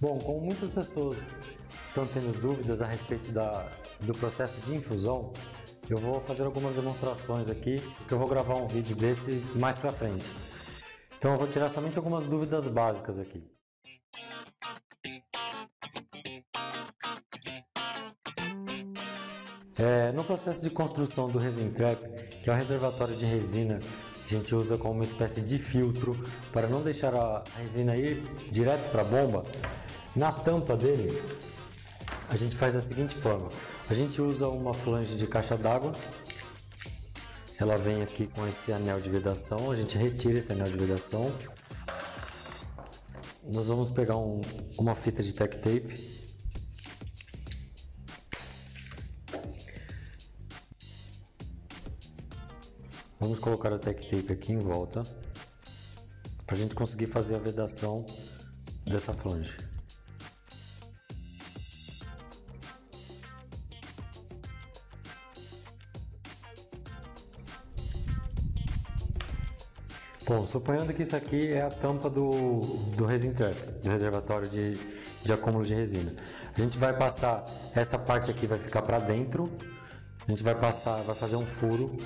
Bom, como muitas pessoas estão tendo dúvidas a respeito da, do processo de infusão, eu vou fazer algumas demonstrações aqui, que eu vou gravar um vídeo desse mais para frente. Então eu vou tirar somente algumas dúvidas básicas aqui. É, no processo de construção do resin trap, que é um reservatório de resina a gente usa como uma espécie de filtro para não deixar a resina ir direto para a bomba, na tampa dele a gente faz da seguinte forma: a gente usa uma flange de caixa d'água, ela vem aqui com esse anel de vedação, a gente retira esse anel de vedação. Nós vamos pegar um, uma fita de tack tape Vamos colocar o tech tape aqui em volta para a gente conseguir fazer a vedação dessa flange. Bom, suponhando que isso aqui é a tampa do, do resin trap, do reservatório de, de acúmulo de resina. A gente vai passar, essa parte aqui vai ficar para dentro, a gente vai passar, vai fazer um furo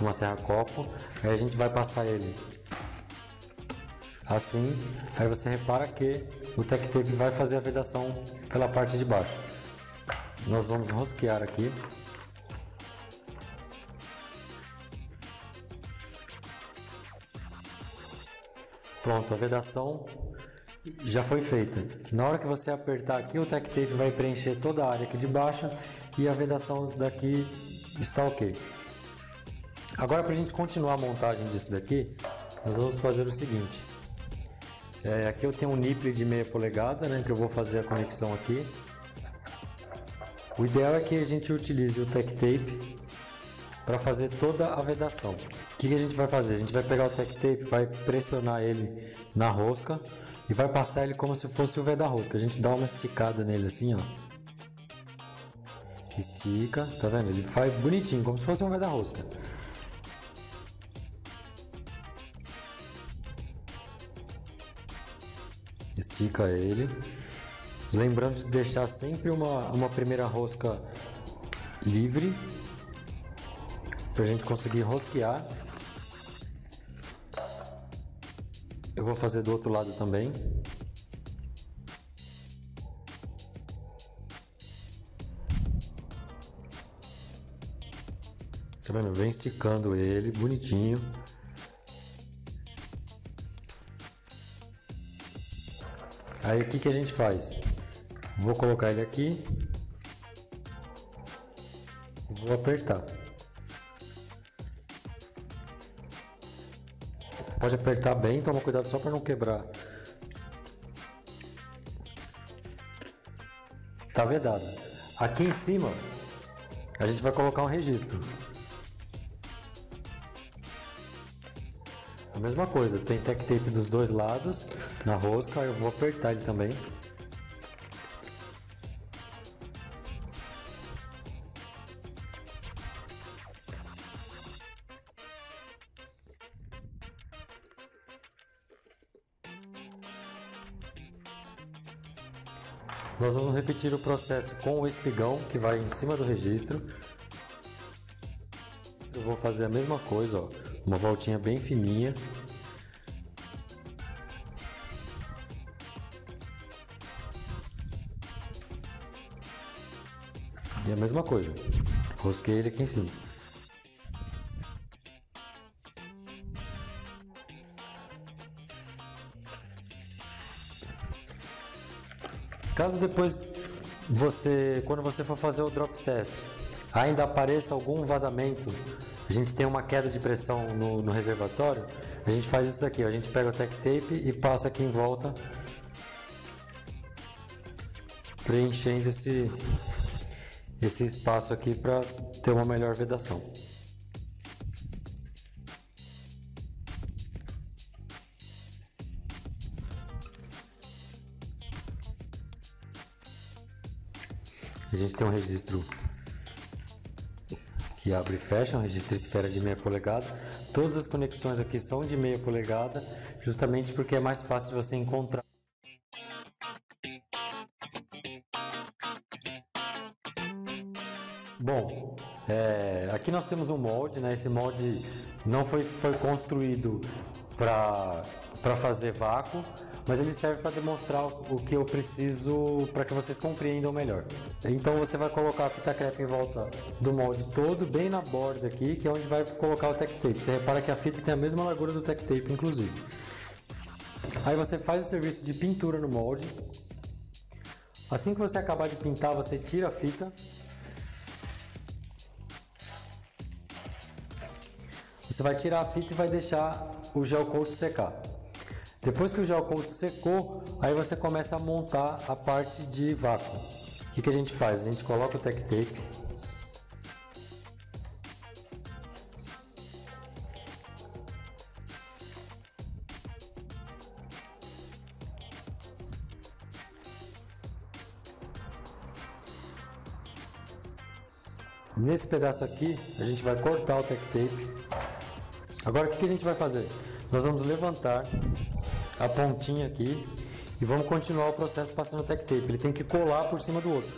com uma serra copo, aí a gente vai passar ele assim, aí você repara que o tech tape vai fazer a vedação pela parte de baixo. Nós vamos rosquear aqui. Pronto, a vedação já foi feita. Na hora que você apertar aqui, o tech tape vai preencher toda a área aqui de baixo e a vedação daqui está ok. Agora para a gente continuar a montagem disso daqui, nós vamos fazer o seguinte. É, aqui eu tenho um nipple de meia polegada, né, que eu vou fazer a conexão aqui. O ideal é que a gente utilize o tech tape para fazer toda a vedação. O que, que a gente vai fazer? A gente vai pegar o tech tape, vai pressionar ele na rosca e vai passar ele como se fosse o V da rosca. A gente dá uma esticada nele assim, ó. Estica, tá vendo? Ele faz bonitinho, como se fosse um V da rosca. Estica ele. Lembrando de deixar sempre uma, uma primeira rosca livre para a gente conseguir rosquear. Eu vou fazer do outro lado também. Tá vendo? Vem esticando ele bonitinho. Aí o que, que a gente faz? Vou colocar ele aqui. Vou apertar. Pode apertar bem, toma cuidado só para não quebrar. Tá vedado. Aqui em cima a gente vai colocar um registro. A mesma coisa, tem tech tape dos dois lados na rosca, eu vou apertar ele também. Nós vamos repetir o processo com o espigão que vai em cima do registro. Eu vou fazer a mesma coisa, ó uma voltinha bem fininha. E a mesma coisa, rosquei ele aqui em cima. Caso depois você, quando você for fazer o drop test, ainda apareça algum vazamento a gente tem uma queda de pressão no, no reservatório, a gente faz isso daqui, a gente pega o tech tape e passa aqui em volta, preenchendo esse, esse espaço aqui para ter uma melhor vedação. A gente tem um registro abre e fecha, um registro esfera de meia polegada. Todas as conexões aqui são de meia polegada, justamente porque é mais fácil de você encontrar. Bom, é, aqui nós temos um molde, né? Esse molde não foi, foi construído para fazer vácuo, mas ele serve para demonstrar o que eu preciso para que vocês compreendam melhor. Então você vai colocar a fita crepe em volta do molde todo, bem na borda aqui, que é onde vai colocar o tech tape. Você repara que a fita tem a mesma largura do tech tape, inclusive. Aí você faz o serviço de pintura no molde. Assim que você acabar de pintar, você tira a fita. Você vai tirar a fita e vai deixar o gel coat secar. Depois que o gel coat secou, aí você começa a montar a parte de vácuo. O que, que a gente faz? A gente coloca o tech tape. Nesse pedaço aqui, a gente vai cortar o tech tape. Agora, o que, que a gente vai fazer? Nós vamos levantar a pontinha aqui e vamos continuar o processo passando o tech tape. Ele tem que colar por cima do outro.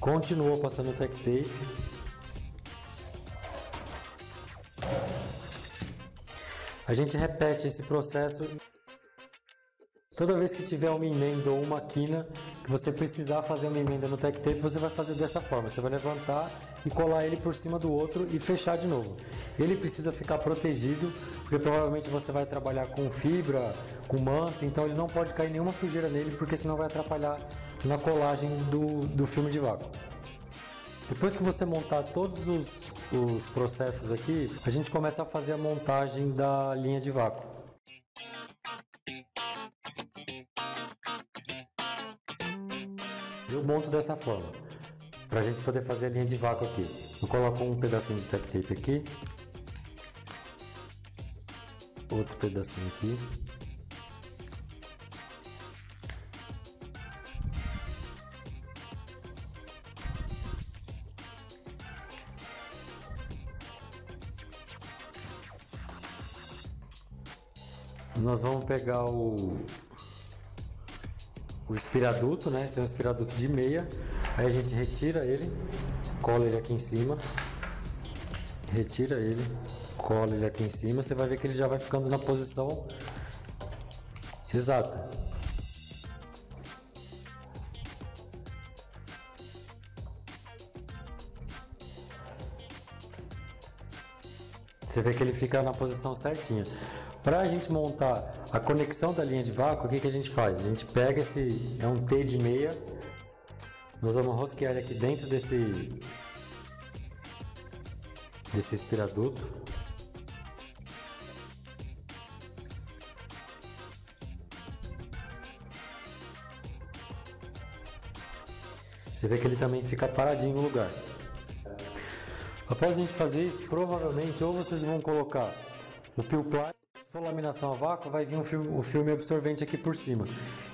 Continua passando o tech tape. A gente repete esse processo Toda vez que tiver uma emenda ou uma quina, que você precisar fazer uma emenda no tech tape, você vai fazer dessa forma. Você vai levantar e colar ele por cima do outro e fechar de novo. Ele precisa ficar protegido, porque provavelmente você vai trabalhar com fibra, com manta, então ele não pode cair nenhuma sujeira nele, porque senão vai atrapalhar na colagem do, do filme de vácuo. Depois que você montar todos os, os processos aqui, a gente começa a fazer a montagem da linha de vácuo. Eu monto dessa forma, para a gente poder fazer a linha de vácuo aqui. Eu coloco um pedacinho de tape tape aqui, outro pedacinho aqui. Nós vamos pegar o, o espiraduto, né? Esse é um espiraduto de meia. Aí a gente retira ele, cola ele aqui em cima, retira ele, cola ele aqui em cima. Você vai ver que ele já vai ficando na posição exata. Você vê que ele fica na posição certinha. Para a gente montar a conexão da linha de vácuo, o que, que a gente faz? A gente pega esse, é um T de meia, nós vamos rosquear ele aqui dentro desse, desse espiraduto. Você vê que ele também fica paradinho no lugar. Após a gente fazer isso, provavelmente ou vocês vão colocar o peel ply for laminação a vácuo, vai vir um filme, o filme absorvente aqui por cima.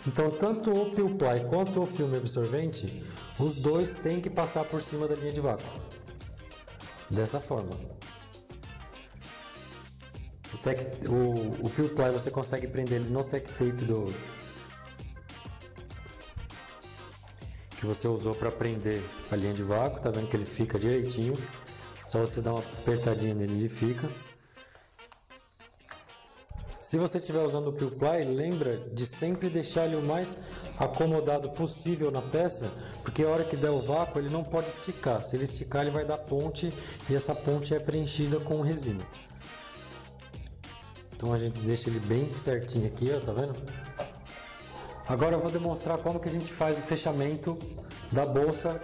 Então, tanto o peel ply quanto o filme absorvente, os dois têm que passar por cima da linha de vácuo. Dessa forma. O, tech, o, o peel ply você consegue prender ele no tech tape do que você usou para prender a linha de vácuo. Tá vendo que ele fica direitinho. Só você dar uma apertadinha nele, ele fica. Se você estiver usando o Peel Ply, lembra de sempre deixar ele o mais acomodado possível na peça, porque a hora que der o vácuo ele não pode esticar. Se ele esticar ele vai dar ponte e essa ponte é preenchida com resina. Então a gente deixa ele bem certinho aqui, ó, tá vendo? Agora eu vou demonstrar como que a gente faz o fechamento da bolsa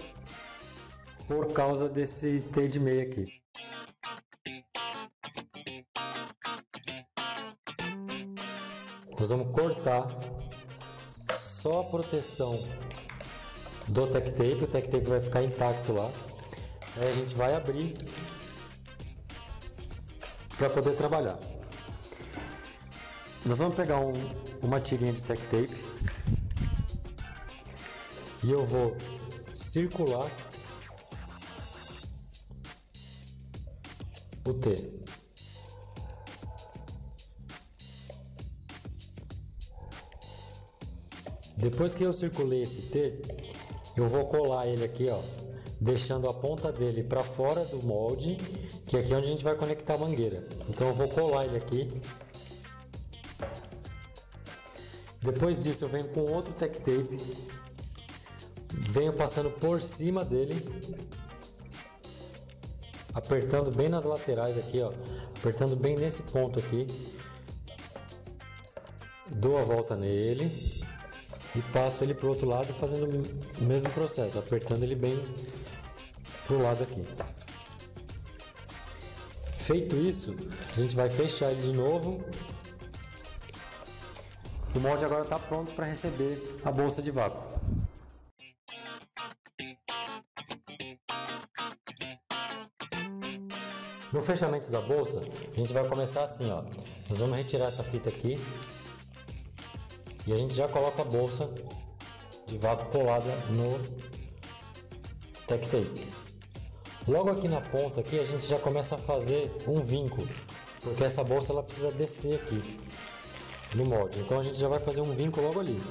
por causa desse T de meia aqui. Nós vamos cortar só a proteção do tech tape, o tech tape vai ficar intacto lá. Aí a gente vai abrir para poder trabalhar. Nós vamos pegar um, uma tirinha de tech tape e eu vou circular o T. Depois que eu circulei esse T, eu vou colar ele aqui, ó, deixando a ponta dele para fora do molde, que é aqui onde a gente vai conectar a mangueira. Então eu vou colar ele aqui. Depois disso eu venho com outro tech tape, venho passando por cima dele, apertando bem nas laterais aqui, ó, apertando bem nesse ponto aqui, dou a volta nele e passo ele para o outro lado fazendo o mesmo processo, apertando ele bem para o lado aqui. Feito isso, a gente vai fechar ele de novo. O molde agora está pronto para receber a bolsa de vácuo. No fechamento da bolsa, a gente vai começar assim, ó. Nós vamos retirar essa fita aqui e a gente já coloca a bolsa de vácuo colada no tech tape. Logo aqui na ponta aqui a gente já começa a fazer um vinco, porque essa bolsa ela precisa descer aqui no molde. Então a gente já vai fazer um vinco logo ali.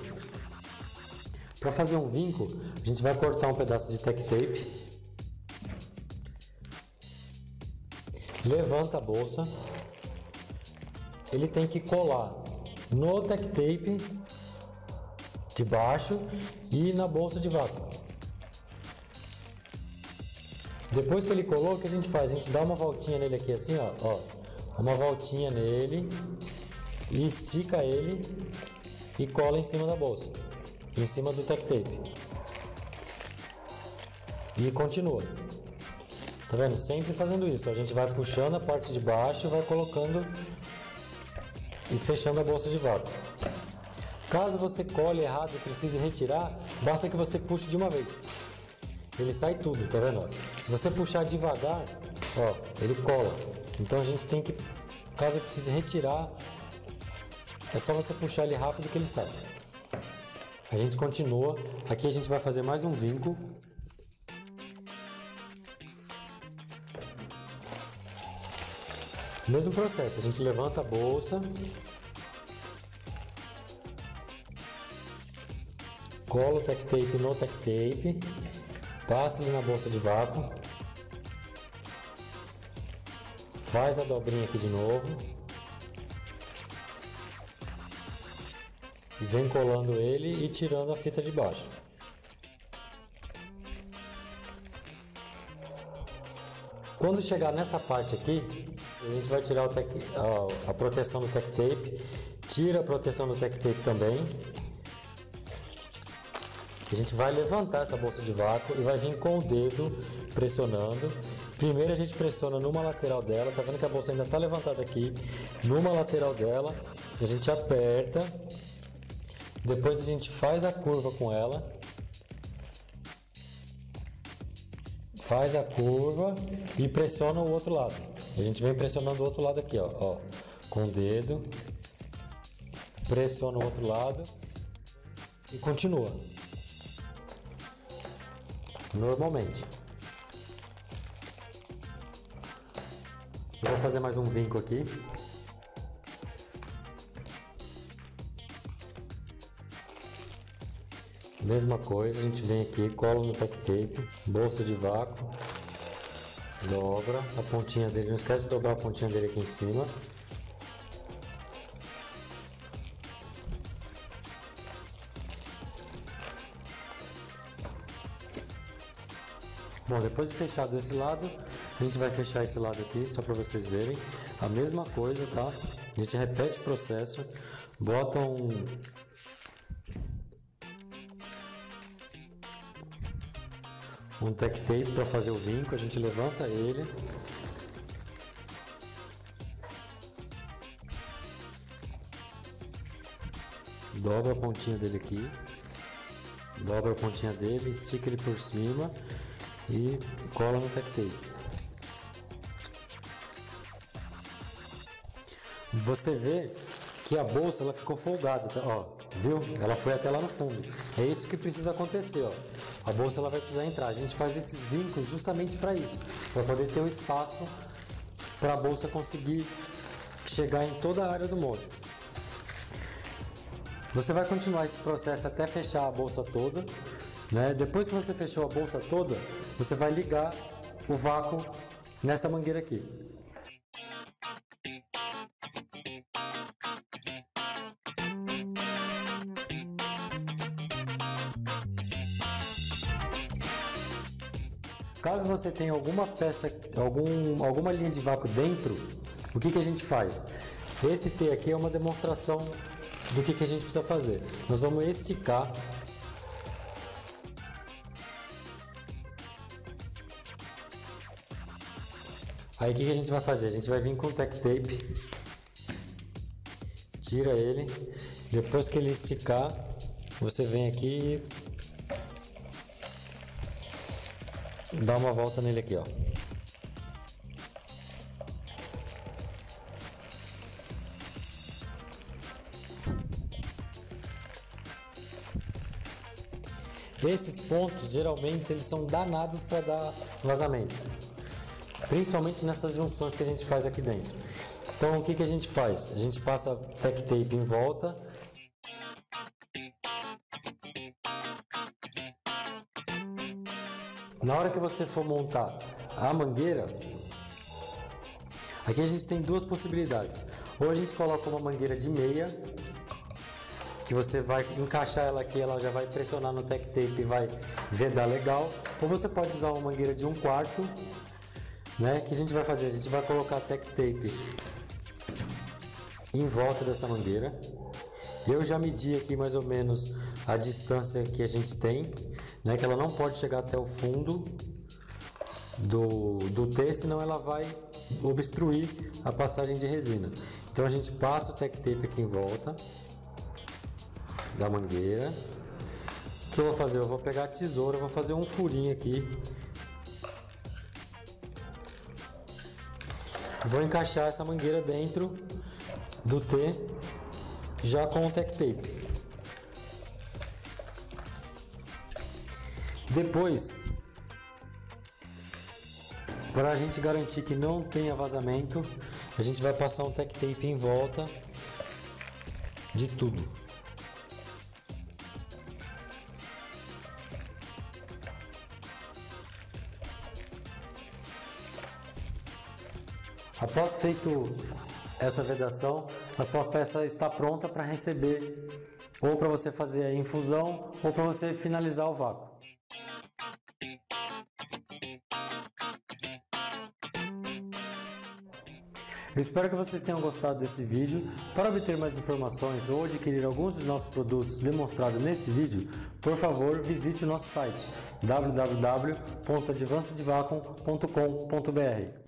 Para fazer um vinco, a gente vai cortar um pedaço de tech tape. Levanta a bolsa. Ele tem que colar no tech tape de baixo e na bolsa de vácuo. Depois que ele colou, o que a gente faz? A gente dá uma voltinha nele aqui assim, ó, ó uma voltinha nele e estica ele e cola em cima da bolsa, em cima do tech tape. E continua. Tá vendo? Sempre fazendo isso. A gente vai puxando a parte de baixo, vai colocando e fechando a bolsa de vácuo. Caso você cole errado e precise retirar, basta que você puxe de uma vez ele sai tudo, tá vendo? Se você puxar devagar, ó, ele cola. Então a gente tem que, caso precise retirar, é só você puxar ele rápido que ele sai. A gente continua. Aqui a gente vai fazer mais um vinco. Mesmo processo, a gente levanta a bolsa, cola o tech tape no tech tape Passa ele na bolsa de vácuo. Faz a dobrinha aqui de novo. E vem colando ele e tirando a fita de baixo. Quando chegar nessa parte aqui, a gente vai tirar a, a proteção do tech tape, tira a proteção do tech tape também. A gente vai levantar essa bolsa de vácuo e vai vir com o dedo pressionando. Primeiro a gente pressiona numa lateral dela, tá vendo que a bolsa ainda está levantada aqui, numa lateral dela, a gente aperta, depois a gente faz a curva com ela, faz a curva e pressiona o outro lado. A gente vem pressionando o outro lado aqui, ó, ó com o dedo, pressiona o outro lado e continua normalmente. Vou fazer mais um vinco aqui. Mesma coisa, a gente vem aqui, cola no tech tape, bolsa de vácuo, dobra a pontinha dele, não esquece de dobrar a pontinha dele aqui em cima. Bom, depois de fechado esse lado, a gente vai fechar esse lado aqui, só para vocês verem. A mesma coisa, tá? A gente repete o processo, bota um... Um tech tape para fazer o vinco, a gente levanta ele. Dobra a pontinha dele aqui. Dobra a pontinha dele, estica ele por cima e cola no tech tape. Você vê que a bolsa ela ficou folgada, tá? ó, viu? Ela foi até lá no fundo. É isso que precisa acontecer, ó. A bolsa ela vai precisar entrar. A gente faz esses vincos justamente para isso, para poder ter um espaço para a bolsa conseguir chegar em toda a área do molde. Você vai continuar esse processo até fechar a bolsa toda. Né? Depois que você fechou a bolsa toda, você vai ligar o vácuo nessa mangueira aqui. Caso você tenha alguma peça, algum, alguma linha de vácuo dentro, o que, que a gente faz? Esse T aqui é uma demonstração do que, que a gente precisa fazer. Nós vamos esticar Aí o que, que a gente vai fazer? A gente vai vir com o tech tape, tira ele, depois que ele esticar, você vem aqui Dá uma volta nele aqui, ó. Esses pontos, geralmente, eles são danados para dar vazamento. Principalmente nessas junções que a gente faz aqui dentro. Então, o que, que a gente faz? A gente passa tech tape em volta Na hora que você for montar a mangueira, aqui a gente tem duas possibilidades. Ou a gente coloca uma mangueira de meia, que você vai encaixar ela aqui, ela já vai pressionar no tech tape e vai vedar legal. Ou você pode usar uma mangueira de um quarto, né? Que a gente vai fazer? A gente vai colocar tech tape em volta dessa mangueira. Eu já medi aqui mais ou menos a distância que a gente tem, né, que ela não pode chegar até o fundo do, do T, senão ela vai obstruir a passagem de resina. Então a gente passa o tech tape aqui em volta da mangueira. O que eu vou fazer? Eu vou pegar a tesoura, vou fazer um furinho aqui. Vou encaixar essa mangueira dentro do T já com o tech tape. Depois, para a gente garantir que não tenha vazamento, a gente vai passar um tech tape em volta de tudo. Após feito essa vedação, a sua peça está pronta para receber ou para você fazer a infusão ou para você finalizar o vácuo. Eu espero que vocês tenham gostado desse vídeo. Para obter mais informações ou adquirir alguns dos nossos produtos demonstrados neste vídeo, por favor visite o nosso site www.advancedvacuum.com.br